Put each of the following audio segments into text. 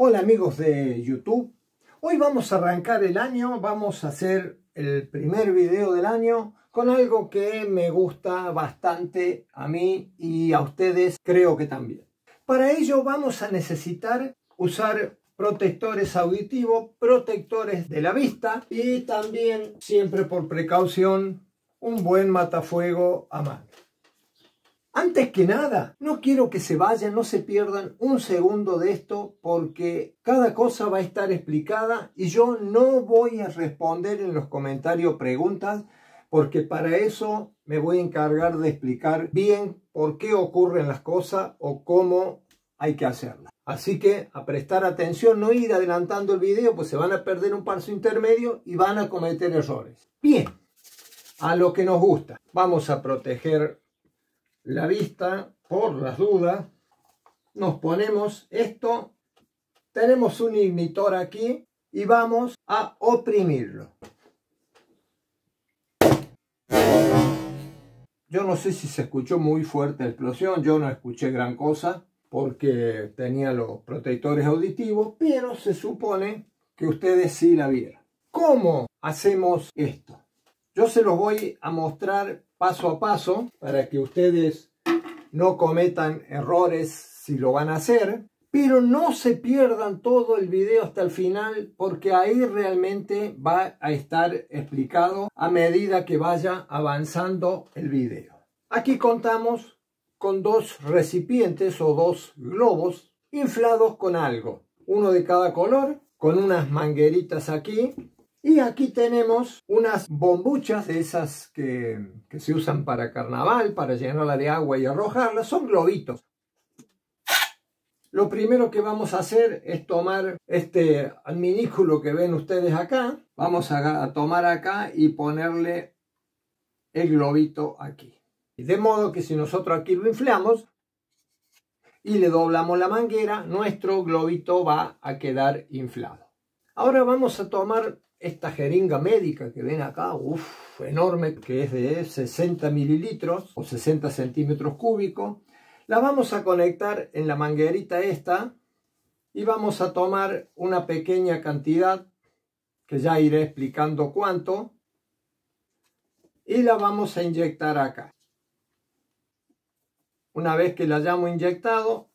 Hola amigos de YouTube, hoy vamos a arrancar el año, vamos a hacer el primer video del año con algo que me gusta bastante a mí y a ustedes creo que también. Para ello vamos a necesitar usar protectores auditivos, protectores de la vista y también siempre por precaución un buen matafuego a mano. Antes que nada, no quiero que se vayan, no se pierdan un segundo de esto porque cada cosa va a estar explicada y yo no voy a responder en los comentarios preguntas porque para eso me voy a encargar de explicar bien por qué ocurren las cosas o cómo hay que hacerlas. Así que a prestar atención, no ir adelantando el video, pues se van a perder un paso intermedio y van a cometer errores. Bien, a lo que nos gusta. Vamos a proteger la vista por las dudas. Nos ponemos esto. Tenemos un ignitor aquí y vamos a oprimirlo. Yo no sé si se escuchó muy fuerte la explosión, yo no escuché gran cosa porque tenía los protectores auditivos, pero se supone que ustedes sí la vieron. ¿Cómo hacemos esto? Yo se los voy a mostrar paso a paso para que ustedes no cometan errores si lo van a hacer. Pero no se pierdan todo el video hasta el final porque ahí realmente va a estar explicado a medida que vaya avanzando el video. Aquí contamos con dos recipientes o dos globos inflados con algo. Uno de cada color, con unas mangueritas aquí y aquí tenemos unas bombuchas de esas que, se usan para carnaval, para llenarla de agua y arrojarla. Son globitos. Lo primero que vamos a hacer es tomar este alminículo que ven ustedes acá. Vamos a, tomar acá y ponerle el globito aquí. De modo que si nosotros aquí lo inflamos y le doblamos la manguera, nuestro globito va a quedar inflado. Ahora vamos a tomar esta jeringa médica que ven acá, uff, enorme, que es de 60 mililitros o 60 centímetros cúbicos, la vamos a conectar en la manguerita esta y vamos a tomar una pequeña cantidad, que ya iré explicando cuánto, y la vamos a inyectar acá. Una vez que la hayamos inyectado,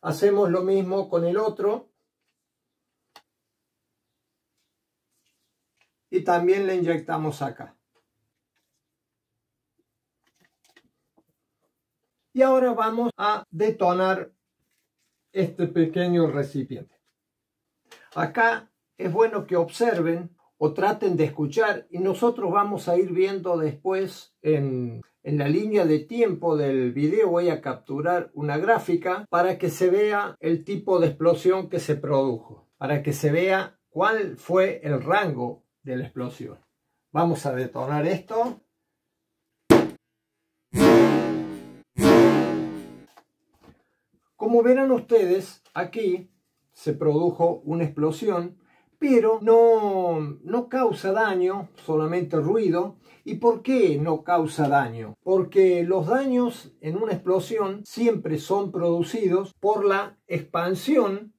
hacemos lo mismo con el otro, y también le inyectamos acá. Y ahora vamos a detonar este pequeño recipiente. Acá es bueno que observen o traten de escuchar y nosotros vamos a ir viendo después en, en, la línea de tiempo del video voy a capturar una gráfica para que se vea el tipo de explosión que se produjo, para que se vea cuál fue el rango de la explosión. Vamos a detonar esto. Como verán ustedes, aquí se produjo una explosión, pero no, no causa daño, solamente ruido. ¿Y por qué no causa daño? Porque los daños en una explosión siempre son producidos por la expansión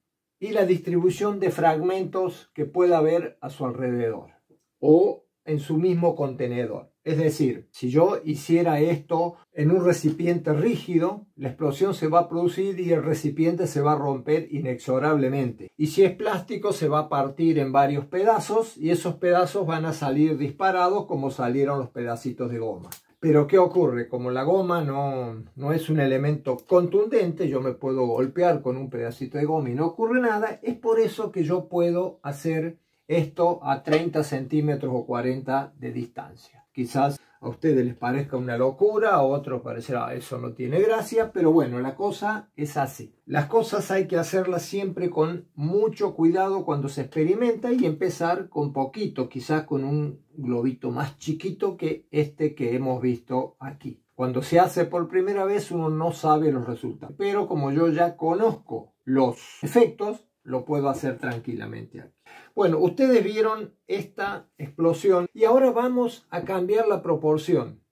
y la distribución de fragmentos que pueda haber a su alrededor o en su mismo contenedor. Es decir, si yo hiciera esto en un recipiente rígido, la explosión se va a producir y el recipiente se va a romper inexorablemente. Y si es plástico, se va a partir en varios pedazos y esos pedazos van a salir disparados como salieron los pedacitos de goma. Pero ¿qué ocurre? Como la goma no, no es un elemento contundente, yo me puedo golpear con un pedacito de goma y no ocurre nada, es por eso que yo puedo hacer esto a 30 centímetros o 40 de distancia. Quizás a ustedes les parezca una locura, a otros parecerá eso no tiene gracia, pero bueno, la cosa es así. Las cosas hay que hacerlas siempre con mucho cuidado cuando se experimenta y empezar con poquito, quizás con un globito más chiquito que este que hemos visto aquí. Cuando se hace por primera vez uno no sabe los resultados, pero como yo ya conozco los efectos, lo puedo hacer tranquilamente aquí. Bueno, ustedes vieron esta explosión y ahora vamos a cambiar la proporción.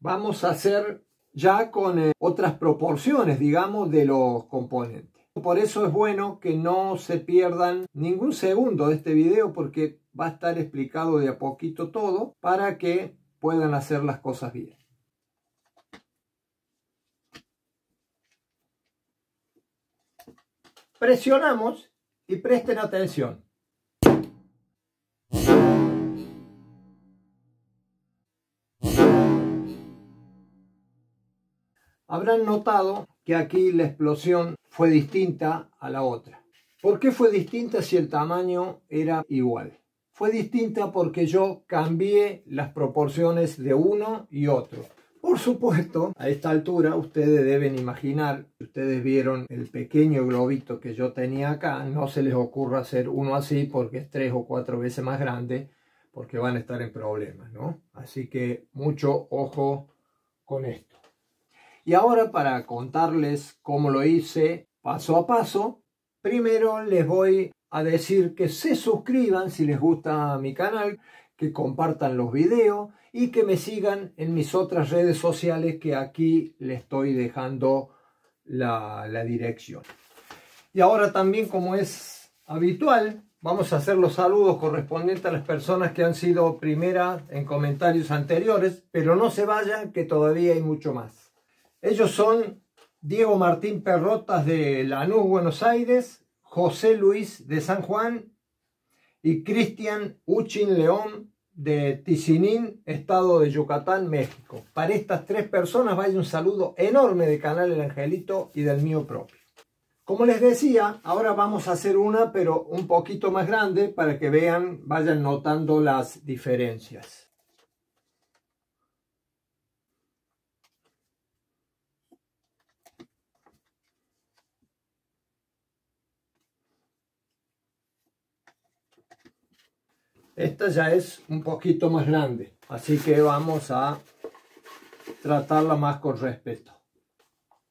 Vamos a hacer ya con eh, otras proporciones, digamos, de los componentes. Por eso es bueno que no se pierdan ningún segundo de este video porque va a estar explicado de a poquito todo para que puedan hacer las cosas bien. Presionamos y presten atención. Habrán notado que aquí la explosión fue distinta a la otra. ¿Por qué fue distinta si el tamaño era igual? Fue distinta porque yo cambié las proporciones de uno y otro. Por supuesto, a esta altura ustedes deben imaginar, ustedes vieron el pequeño globito que yo tenía acá, no se les ocurra hacer uno así porque es tres o cuatro veces más grande, porque van a estar en problemas, ¿no? Así que mucho ojo con esto. Y ahora para contarles cómo lo hice paso a paso, primero les voy a decir que se suscriban si les gusta mi canal, que compartan los videos y que me sigan en mis otras redes sociales que aquí les estoy dejando la, dirección. Y ahora también como es habitual, vamos a hacer los saludos correspondientes a las personas que han sido primeras en comentarios anteriores, pero no se vayan que todavía hay mucho más. Ellos son Diego Martín Perrotas de Lanús, Buenos Aires, José Luis de San Juan y Cristian Uchin León de Ticinín, estado de Yucatán, México. Para estas tres personas vaya un saludo enorme de Canal El Angelito y del mío propio. Como les decía, ahora vamos a hacer una, pero un poquito más grande para que vean, vayan notando las diferencias. Esta ya es un poquito más grande, así que vamos a tratarla más con respeto.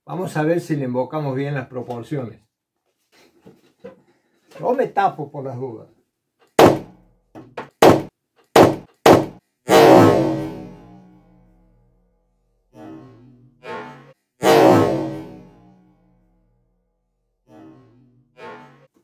Vamos a ver si le invocamos bien las proporciones. Yo me tapo por las dudas.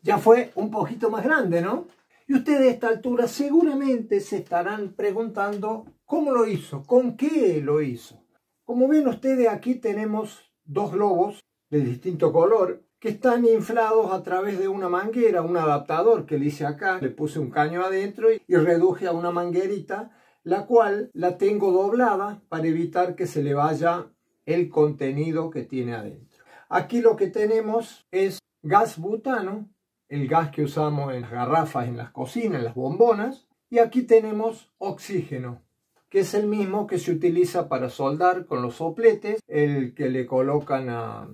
Ya fue un poquito más grande, ¿no? Y ustedes a esta altura seguramente se estarán preguntando cómo lo hizo, con qué lo hizo. Como ven ustedes aquí tenemos dos globos de distinto color que están inflados a través de una manguera, un adaptador que le hice acá, le puse un caño adentro y reduje a una manguerita, la cual la tengo doblada para evitar que se le vaya el contenido que tiene adentro. Aquí lo que tenemos es gas butano el gas que usamos en las garrafas, en las cocinas, en las bombonas. Y aquí tenemos oxígeno, que es el mismo que se utiliza para soldar con los sopletes, el que le colocan a,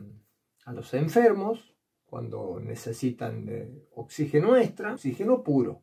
los enfermos cuando necesitan de oxígeno extra, oxígeno puro.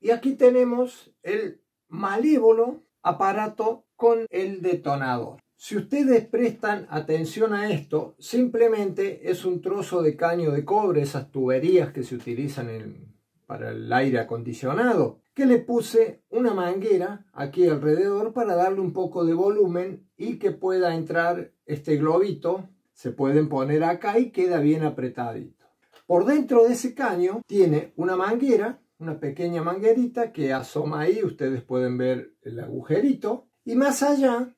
Y aquí tenemos el malévolo aparato con el detonador. Si ustedes prestan atención a esto, simplemente es un trozo de caño de cobre, esas tuberías que se utilizan para el aire acondicionado, que le puse una manguera aquí alrededor para darle un poco de volumen y que pueda entrar este globito. Se pueden poner acá y queda bien apretadito. Por dentro de ese caño tiene una manguera, una pequeña manguerita que asoma ahí, ustedes pueden ver el agujerito. Y más allá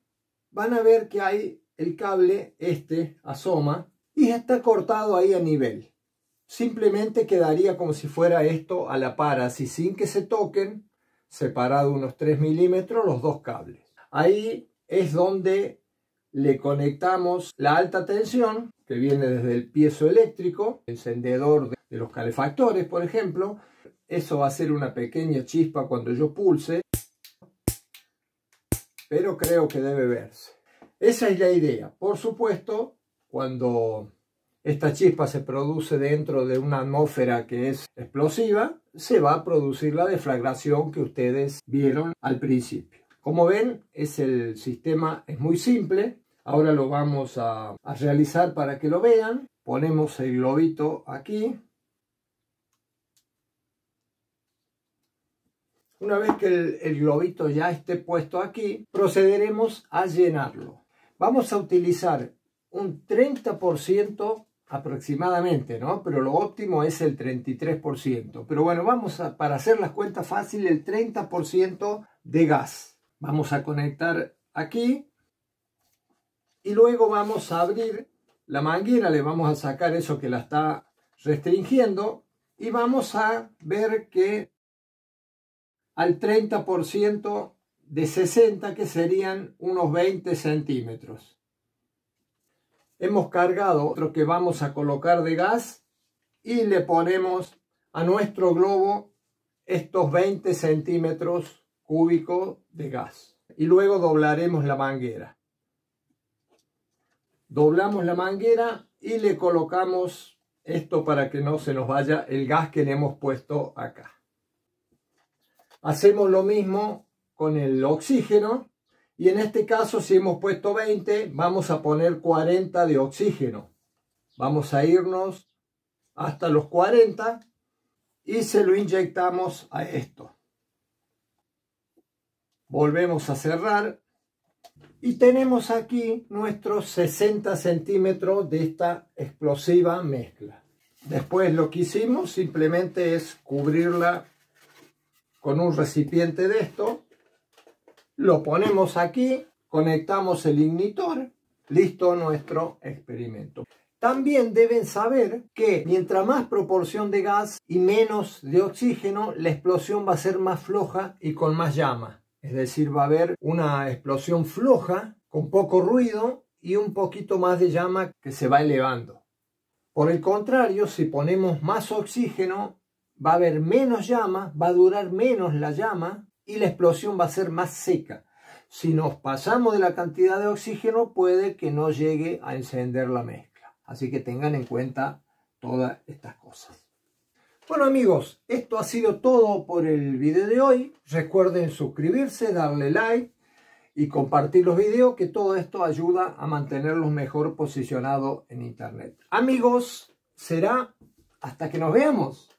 van a ver que hay el cable, este asoma, y está cortado ahí a nivel. Simplemente quedaría como si fuera esto a la par, así sin que se toquen, separado unos 3 milímetros los dos cables. Ahí es donde le conectamos la alta tensión, que viene desde el piezo eléctrico, encendedor de los calefactores, por ejemplo. Eso va a ser una pequeña chispa cuando yo pulse pero creo que debe verse. Esa es la idea. Por supuesto, cuando esta chispa se produce dentro de una atmósfera que es explosiva, se va a producir la deflagración que ustedes vieron al principio. Como ven, es el sistema es muy simple. Ahora lo vamos a, a realizar para que lo vean. Ponemos el globito aquí, Una vez que el, globito ya esté puesto aquí, procederemos a llenarlo. Vamos a utilizar un 30% aproximadamente, ¿no? Pero lo óptimo es el 33%. Pero bueno, vamos a, para hacer las cuentas fáciles, el 30% de gas. Vamos a conectar aquí y luego vamos a abrir la manguera, le vamos a sacar eso que la está restringiendo y vamos a ver que al 30% de 60 que serían unos 20 centímetros. Hemos cargado otro que vamos a colocar de gas y le ponemos a nuestro globo estos 20 centímetros cúbicos de gas. Y luego doblaremos la manguera. Doblamos la manguera y le colocamos esto para que no se nos vaya el gas que le hemos puesto acá. Hacemos lo mismo con el oxígeno y en este caso si hemos puesto 20 vamos a poner 40 de oxígeno. Vamos a irnos hasta los 40 y se lo inyectamos a esto. Volvemos a cerrar y tenemos aquí nuestros 60 centímetros de esta explosiva mezcla. Después lo que hicimos simplemente es cubrirla con un recipiente de esto. Lo ponemos aquí, conectamos el ignitor, listo nuestro experimento. También deben saber que mientras más proporción de gas y menos de oxígeno, la explosión va a ser más floja y con más llama. Es decir, va a haber una explosión floja, con poco ruido y un poquito más de llama que se va elevando. Por el contrario, si ponemos más oxígeno, va a haber menos llama, va a durar menos la llama y la explosión va a ser más seca. Si nos pasamos de la cantidad de oxígeno, puede que no llegue a encender la mezcla. Así que tengan en cuenta todas estas cosas. Bueno amigos, esto ha sido todo por el video de hoy. Recuerden suscribirse, darle like y compartir los videos, que todo esto ayuda a mantenerlos mejor posicionados en internet. Amigos, será hasta que nos veamos.